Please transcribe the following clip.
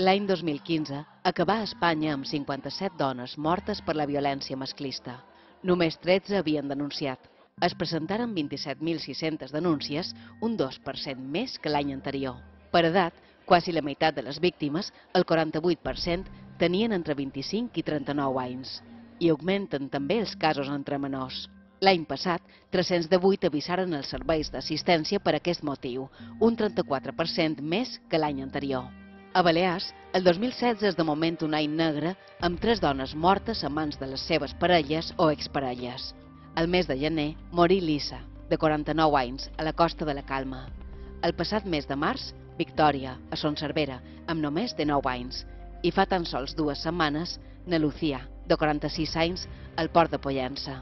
L'any 2015 acabà a Espanya amb 57 dones mortes per la violència masclista. Només 13 havien denunciat. Es presentaren 27.600 denúncies, un 2% més que l'any anterior. Per edat, quasi la meitat de les víctimes, el 48%, tenien entre 25 i 39 anys. I augmenten també els casos entre menors. L'any passat, 318 avisaren els serveis d'assistència per aquest motiu, un 34% més que l'any anterior. A Balears, el 2016 és de moment un any negre amb tres dones mortes a mans de les seves parelles o exparelles. El mes de gener morí Lisa, de 49 anys, a la costa de la Calma. El passat mes de març, Victòria, a Son Cervera, amb només de 9 anys. I fa tan sols dues setmanes, na Lucía, de 46 anys, al port de Pollença.